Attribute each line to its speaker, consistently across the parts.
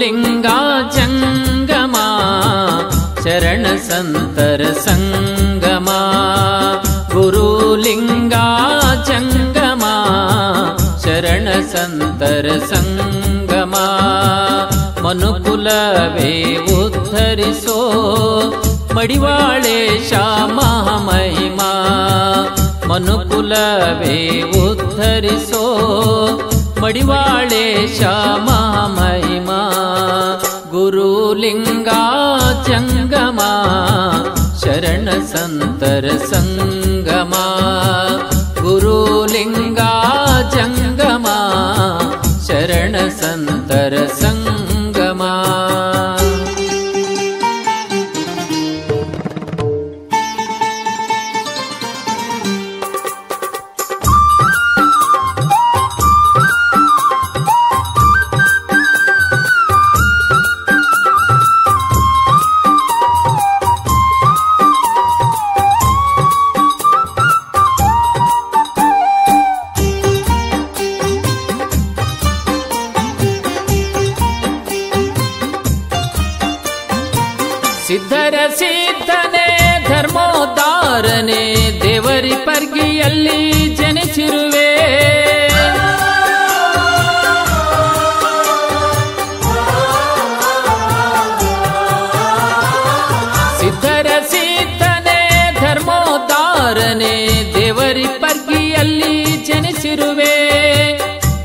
Speaker 1: लिङ्गा जङ्गमा चरण सन्तरसङ्गमा गुरु चङ्गमा चरणसन्तर् सङ्गमा मनुकुलभेवुद्धरिसो मणिवाळेशा मा महिमा मनुकुलभेव उद्धरिसो मडिवाळे श्यामा महिमा गुरुलिङ्गा जङ्गमा शरणसन्तर सङ्गमा गुरुलिङ्गा चङ्गमा शरणसन्तर् ಸಿದ್ಧರ ಸಿದ್ಧನೆ, ಧರ್ಮೋದ್ಧಾರನೆ, ದೇವರಿ ಪರ್ಗಿಯಲ್ಲಿ ಜನಿಸಿರುವೆ. ಸಿದ್ಧರ ಸಿದ್ಧನೆ, ಧರ್ಮೋದ್ಧಾರನೆ, ದೇವರಿ ಪರ್ಗಿಯಲ್ಲಿ ಜನಿಸಿರುವೆ.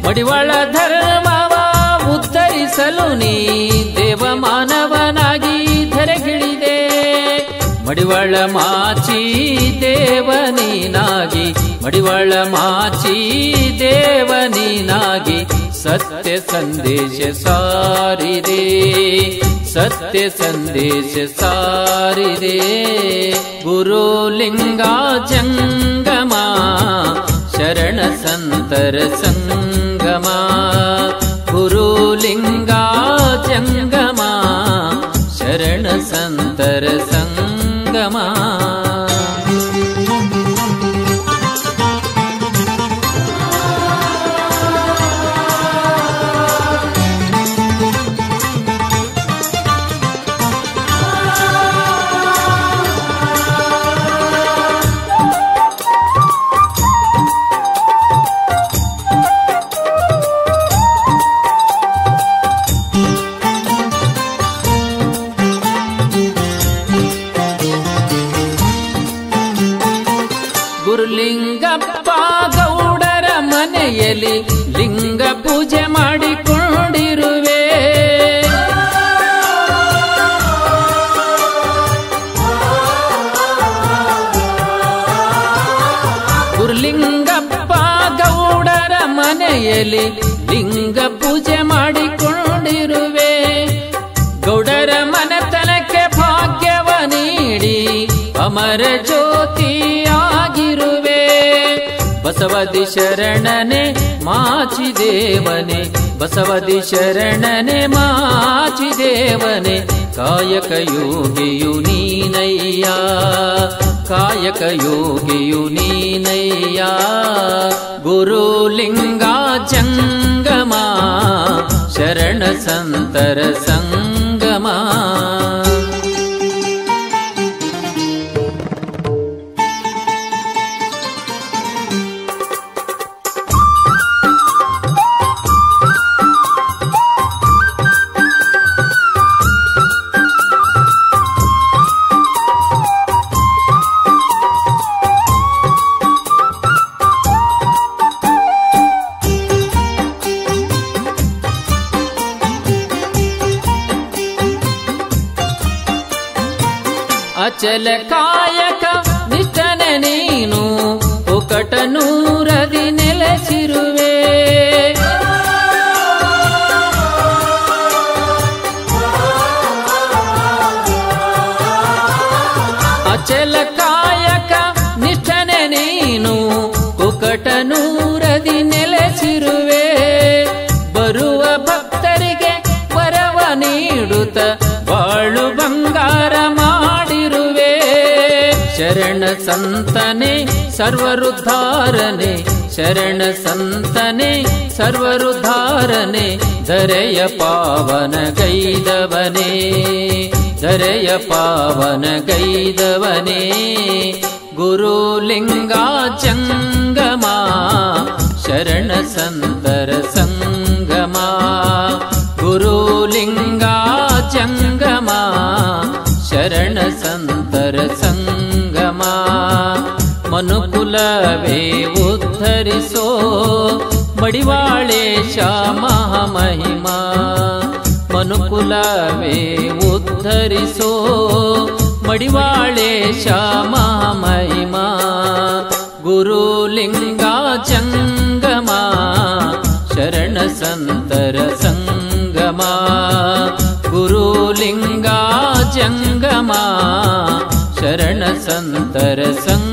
Speaker 1: ಮಡಿವಾಳ ಧರ್ಮವ ಉದ್ಧರಿಸಲು ನೀ ಮಡಿವಾಳ ಮಾಚಿ ದೇವನೀನಾಗಿ ಮಡಿವಾಳ ಮಾಚಿ ದೇವನೀನಾಗಿ ಸತ್ಯ ಸಂದೇಶ ಸಾರಿದೆ ಸತ್ಯ ಸಂದೇಶ ಸಾರಿದೆ ಗುರುಲಿಂಗ ಜಂಗಮ ಶರಣ ಸಂತರ ಸಂಗಮ ಗುರುಲಿಂಗ ಜಂಗಮ ಶರಣ ಸಂತರ மங்கமா ಲಿಂಗ ಪೂಜೆ ಮಾಡಿಕೊಂಡಿರುವೆ. ಗುರುಲಿಂಗಪ್ಪ ಗೌಡರ ಮನೆಯಲ್ಲಿ ಲಿಂಗ ಪೂಜೆ ಮಾಡಿಕೊಂಡಿರುವೆ. ಗೌಡರ ಮನೆತನಕ್ಕೆ ಭಾಗ್ಯವ ನೀಡಿ ಅಮರ ಜ್ಯೋತಿಯಾಗಿರುವೆ ಬಸವದಿ ಶರಣನೆ ಮಾಚಿ ದೇವನೆ ಬಸವದಿ ಶರಣನೆ ಮಾಚಿ ದೇವನೆ ಕಾಯಕ ಯೋಗಿಯು ನೀನಯ್ಯ ಕಾಯಕ ಯೋಗಿಯು ನೀನಯ್ಯ ಗುರುಲಿಂಗ ಜಂಗಮ ಶರಣ ಸಂತರ ಸಂಗಮ ಅಚಲ ಕಾಯಕ ನಿಷ್ಠನೆ ನೀನು ಒಕಟ ನೂರದಿ ನೆಲೆಸಿರುವೆ. ಅಚಲ ಕಾಯಕ ನಿಷ್ಠನೆ ನೀನು ಒಕಟ ನೂರದಿ ನೆಲೆಸಿರುವೆ. ಬರುವ ಭಕ್ತರಿಗೆ ಪರವ ನೀಡುತ್ತ सन्तने सर्वरुद्धार शरण सन्तने सर्वरुधारे धरय पावन गैदवने धरय पावन गैदवने गुरुा चङ्गमा शरण सङ्गमा गुरु चङ्गमा शरण सङ्गमा। ಜಂಗಮ ಶರಣ ಸಂತರ ಸಂಗಮ ಮನುಕುಲವೇ ಉದ್ಧರಿಸೋ ಮಡಿವಾಳೇಶ ಮಹಾಮಹಿಮಾ ಮನುಕುಲವೇ ಉದ್ಧರಿಸೋ ಮಡಿವಾಳೇಶ ಮಹಾಮಹಿಮಾ ಗುರುಲಿಂಗ ಜಂಗಮ ಶರಣ ಸಂತರ ಸಂಗಮ ಗುರುಲಿಂಗ ಜಂಗಮ ಶರಣ ಸಂತರ ಸಂಗಮ